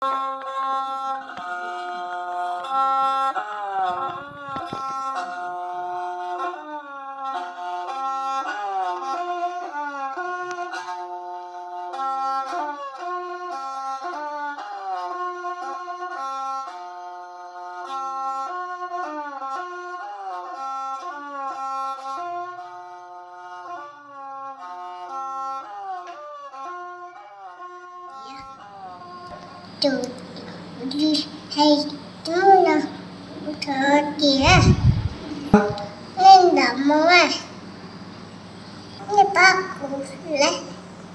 từ kìa. Nên đậm mà như bác cũng lấy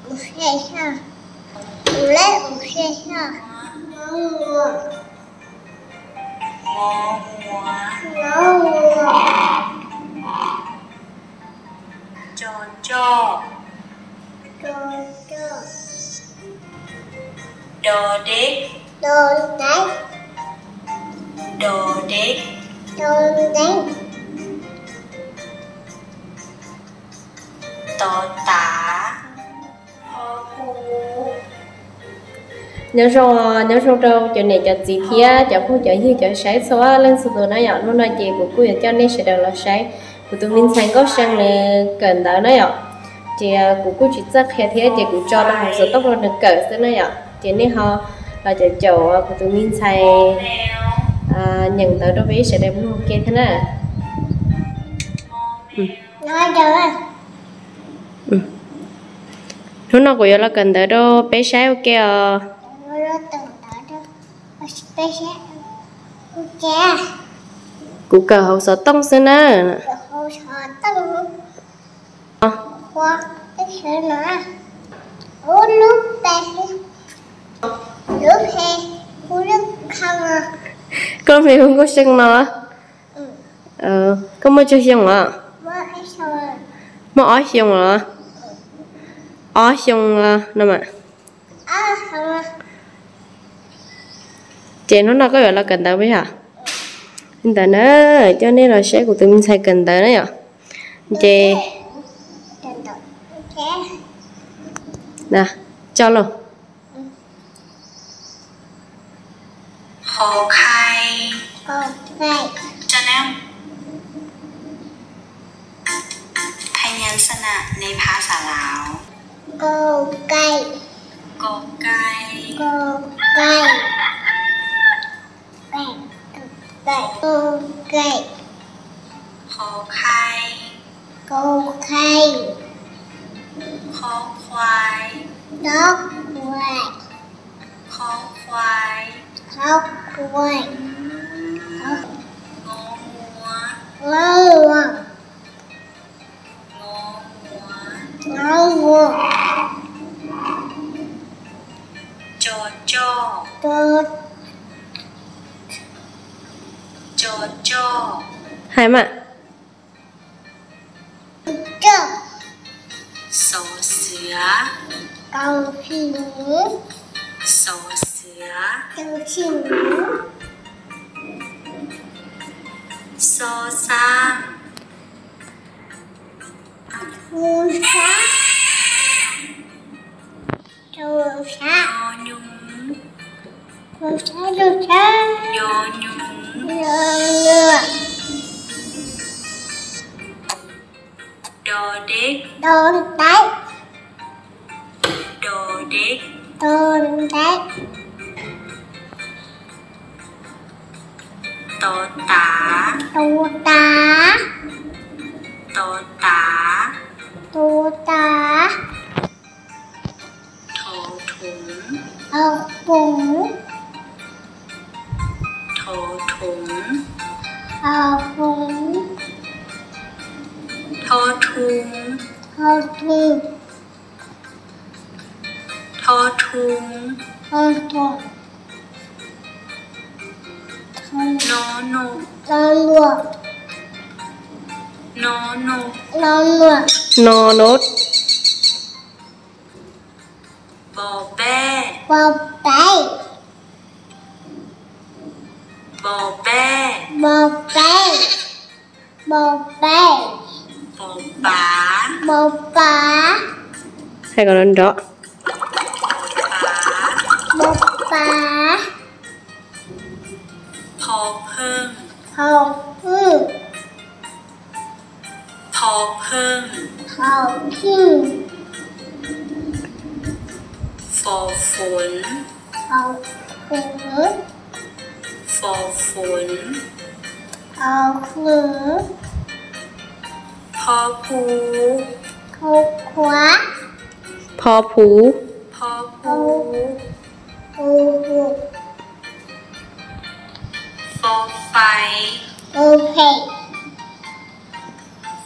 cũng xe sao cũng lấy cũng xe sao nó ngồi ngó ngoá nó ngồi cho. Cho đồ đế đồ đấy đồ đế đồ đấy tô tả. Hô nhớ rồi nhớ rồi đâu chỗ này cho gì kia cho cô cho gì cho sáng xóa lên sự tụi nó nhỏ nó nói gì của cô cho nên sẽ đầu là sáng của tụi mình sang có sang là cần đó nó nhỏ. Chị à, của cô chỉ rất khéo thế, chị cũng cho nó một số tốc độ được cỡ thế nó nhỏ. Chị nên họ là cho chỗ à, của tụi mình xài à, nhận tới đó với sẽ đem luôn kia thế nào nói được lúc nào của là cần tới đó bé sáng ok à nó nó nó của cờ hậu sợ tông xin á rồi hỗ trợ tăng qua cái sự nữa uống nước đây nước he. Uống nước không à con mày không? Có sưng mà. Ừ. Ờ con mới chưa sưng à mới ấy sao à mà ói sưng à ói sưng à nè mà chị nó nó có gọi là cần tới biết hả? Hiện tại nữa cho nên là sẽ của tụi mình xài cần tới đấy ạ. Chị đừng đừng ok. Nè ก็ได้จะแนมพยัญชนะในภาษาลาวก็ไก่ก็ไก่ก็ไก่ไก่ไก่ก็ไก่ขอไข่ก็ไข่ขอควายนกควายขอควายนกควาย hai mà sổ sửa cao xin sổ sửa cầu xin so xa hương xa trường xa nhỏ nhung trường xa trường xa nhỏ nhung. Nhỏ nhung. Đồ đếc đồ đếc thổ thủng thổ thủng thổ thủng thổ thủng thổ thủng thổ thủng thổ thủng thổ thủng nó nụ nó nụ nó nụ nó nụ nó nốt แป้ปอไปบอแป้บอไปบอไปบอป๋าบอป๋า Hay còn ăn đó บอป๋าพอพึ่งพอพึ่งพอพึ่ง เขาพึ่ง for ฝน เอาคลืน for ฝน เอาคลืนพอพูครูขวาพอผูพอพู ครูหก for ไฟ ครูเพก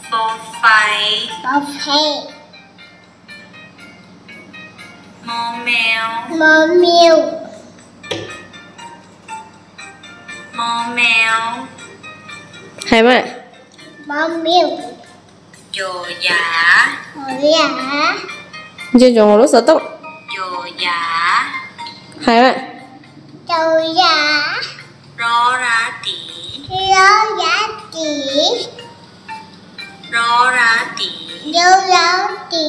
for ไฟ ครูเพ Mèo mèo. Mèo mèo Mèo mèo. Hai bạn Mèo mèo Chồ giả Chồ giả Chưa chồ lúc sợ tốc Chồ giả Hai bạn Chồ giả Rô ra tỉ. Rô ra tỉ. Rô ra tỉ. Rô ra tỉ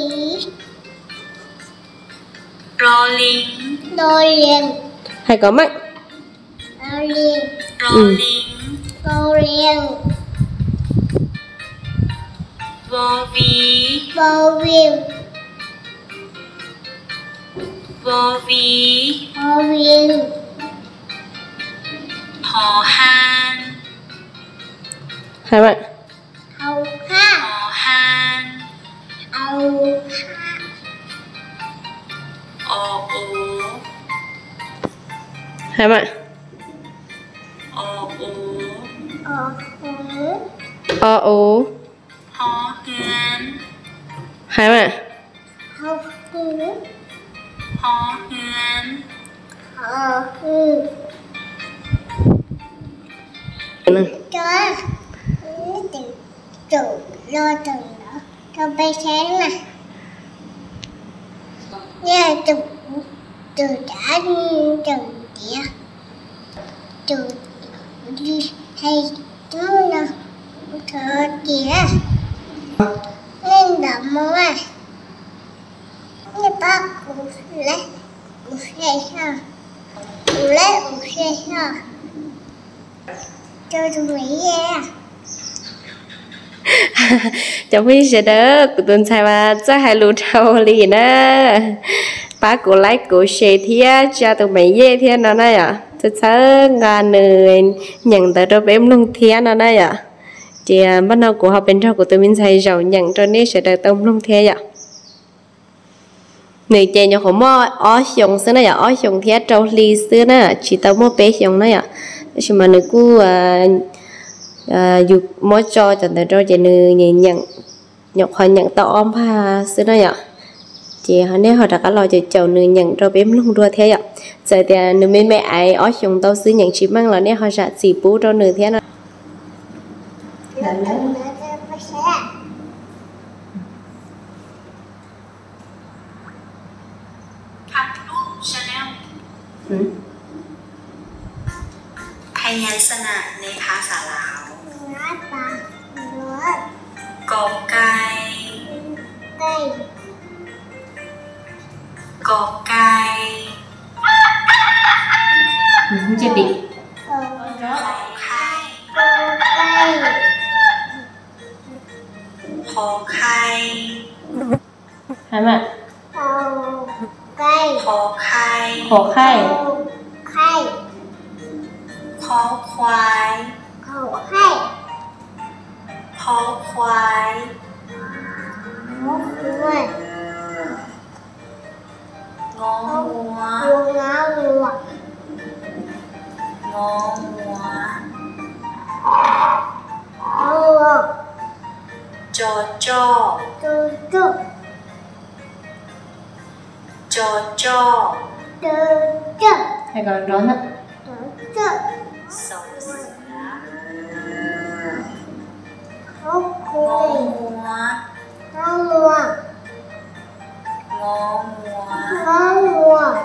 rolling. Rolling. Hãy có mạnh. Rolling. Rolling. Ừ. rolling vô vi. Vô vi vô vi. Vô vi hồ han. Hai bạn อน ở hứ nè cho từ chủ lo từ đó. Cho bé sáng nè nha từ từ đã từ tía từ đi hay chúng nó thở kìa. Nên đậm mà như bác cũng lấy cũng lấy ha. Cũng lấy cũng lấy ha. Cho tụi mỹ ra cháu biết sẽ đỡ của tuần sai mà chắc hai lũ trâu liền nè ba của lấy của xe thia cho tụi mày dê thia nó này à tôi sợ ngà nơi nhận tới đó bếm lông thia nó này à chị bắt đầu của học bên trong của tụi mình xây giàu nhận cho nên sẽ đợi tông lông thia à người chơi nhỏ khổ mò, ó xong xưa này à ó xong thia trâu lì xưa nè chỉ tao mua bé xong này à nhưng mà người cu à à dục mỗi cho cho tới cho chị nữ nhận nhận nhọc họ nhận tao ôm ha xưa đó ạ chị họ nếu họ đã có lo cho chầu nữ nhận cho bếm luôn đua thế ạ giờ thì nữ mấy mẹ ai ở chung tao xứ nhận chỉ mang là nếu họ sẽ chỉ bú cho nữ thế nào Lần nữa nó sẽ พัดลูกชาแนลพยัญชนะในภาษาลา ขอไข่ไข่ขอควายขอไข่ขอควายงอควายงอหัวงอหัวงอหัวโจโจโจโจโจโจ 도적 해가 러너 도적 소스야 고구마 고구마 고구마 고구마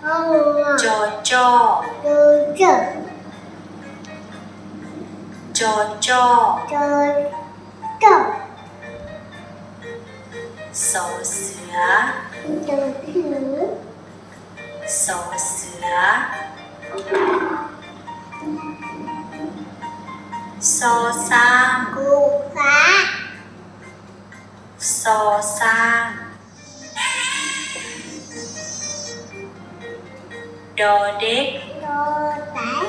고구마 조조 조조 Jojo. Jojo. Sầu sữa. Sò sữa Sò sang Củ phá Sò sang Đồ đếc Đồ tái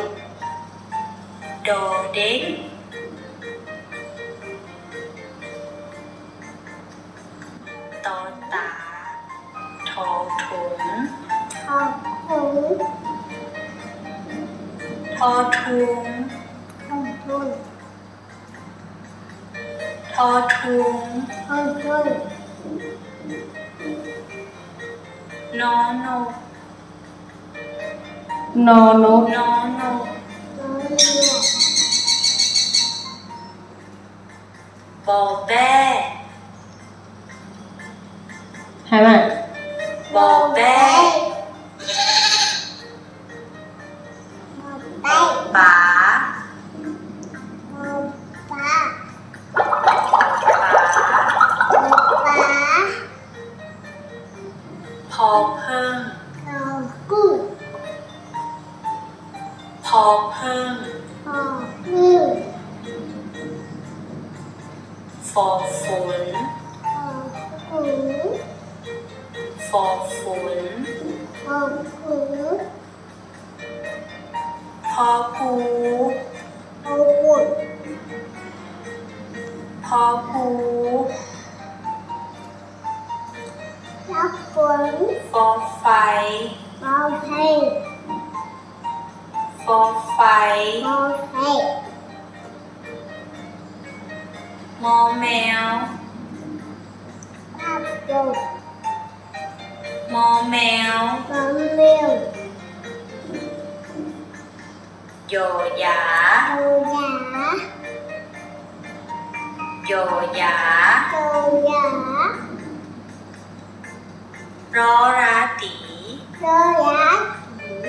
Đồ đếc tồn tại อ so sang cô phá so sang đồ đếch đô tái đồ đếch to tả thổ thủng thọ khủng thô thung thông thun thô thung thông thun nó nô no no nó nô nó nhẹ bò bé hai bạn bò bé một tay บอใบป๋าพอพึ่งพอพึ่งฟอฝนฝน ขอบคุณขอบคุณพอคูพอคูพอคูรักคนฟอไฟฟอไฟฟอไฟฟอไฟมอแมว Go. mò mèo. Mò mèo. Dò dạ dò dạ dò dạ dò dạ rô ra tỉ. Rô ra tỉ.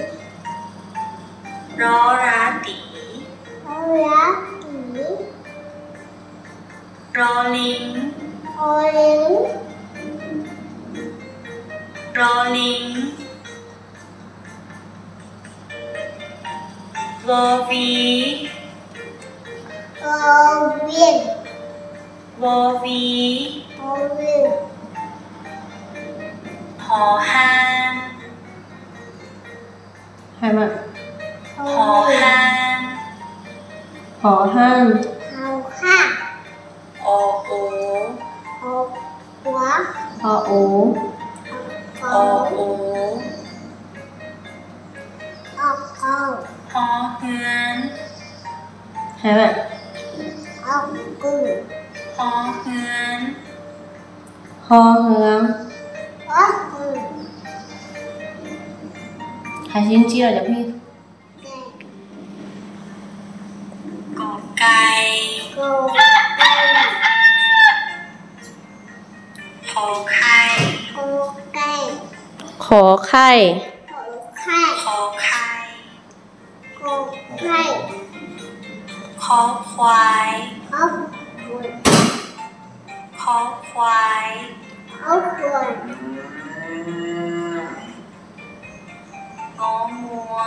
Rô ra tỉ. Rô ra tỉ. Rô linh rô linh rolling vô vi. Vô viên. Vô vi. Vô viên. Hò han hai bạn. Hò han hò han hò ha, ồ ố ồ quá. Hò ố ô ố ô câu ho hương Hả bạn? Ho hương Ho hương Ho hương Ho hương Hãy xin chia là giống như ไข่ไข่ขอไข่ขอไข่ขอควายขอควายขอควายขอควายงอหัว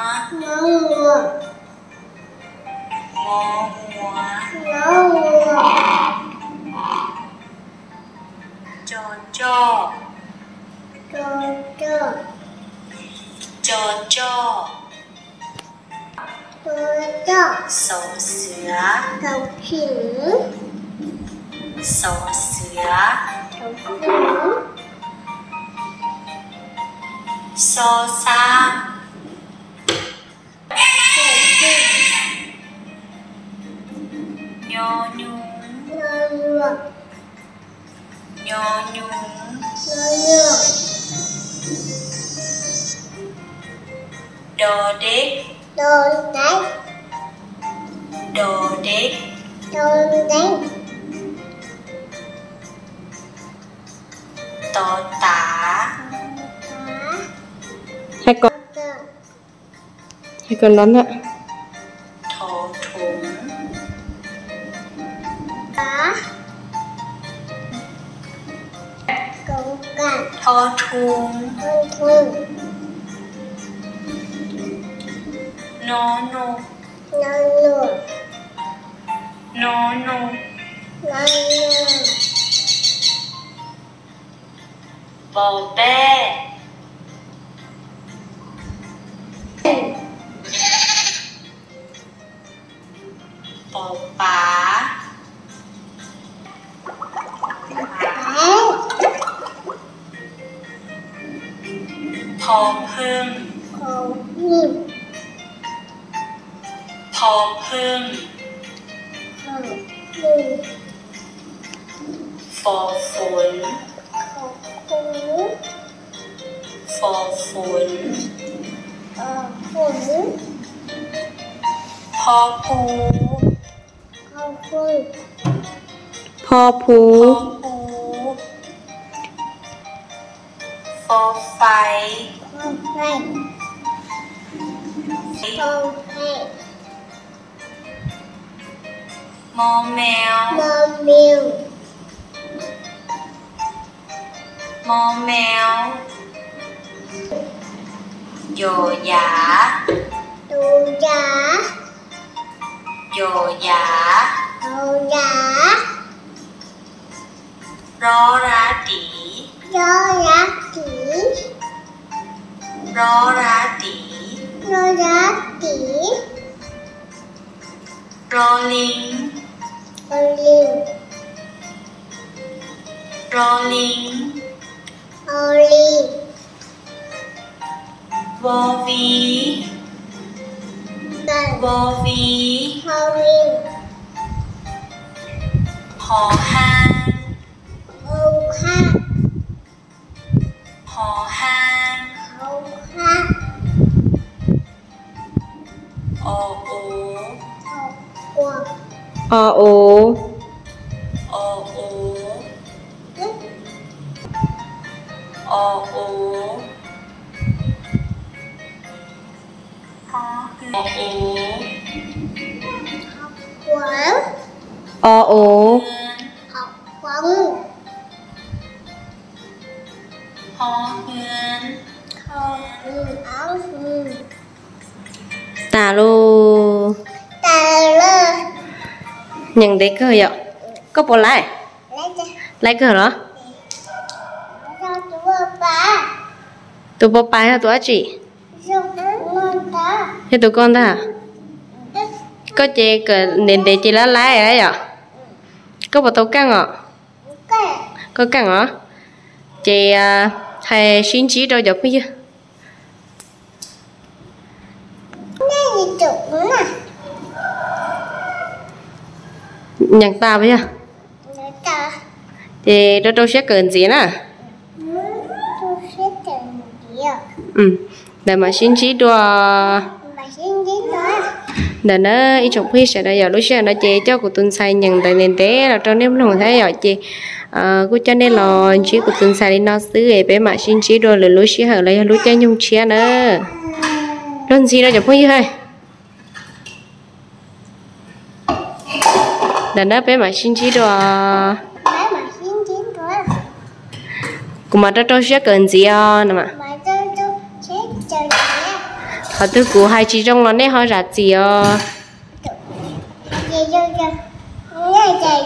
งอหัวงอหัวงอหัวโจโจ trơ trò trò trò trò sổ sữa sổ sữa sổ sữa sổ sữa so xa nho nhung. Nho nhung. Đồ đế. Đồ đế. Đồ đế. Đồ đế. Tổ tả. Hai con Hai con đón ạ. Thổ thủng. Đó Thổ thủng Thổ thủng నోను నోను నోను నోను బొబ్బే ฟอฝนฟอฝนพอปูพอผูพอปูฟอไฟฟอไฟ mò mèo. Mò miêu mò mèo. Dồ dã. Đồ giá dồ dã. Đồ giá ró rá tỉ do giá chỉ ró rá tỉ do giá chỉ ró linh con liu ró linh oli vô vi cần อโออโออโออโออโอฟังฮอเฮือนฮอเฮือนอาฮือตาลู nhưng đấy cơ ạ. Có bỏ lại lấy cơ đó. Tụi bố bà hay tụi chị? Hay tụi con ta có chị cờ nền để chị lá lá ấy ạ. Có bỏ tàu căng ạ. Có. Căng ạ chị à, hay xin chỉ đâu dọc bây giờ nhàng ta bây giờ thì đó đâu sẽ cần gì nè ừ. Để mà xin chỉ đùa để nó ít chụp khi sẽ đây giờ lúc sẽ nó chế cho của tuần sai nhận tại nền tế là trong nếp không thấy rồi chị ờ, cô cho nên là chỉ của tuần sai đi nó xứ để bé mà xin chỉ đùa là lúc sẽ hở lấy lúc chơi nhung chia nữa đơn gì đó chụp khi thôi đợt nó bé mà xin chỉ đồ cũng mà tôi sẽ cần gì à nè mà. Mà tôi tôi họ cũng hai chỉ trong nó nè họ ra gì à. Cho. Cho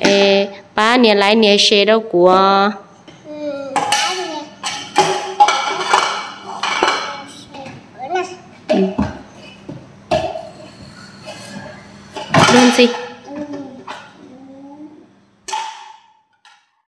ê ba nhà lại nhà xe đâu của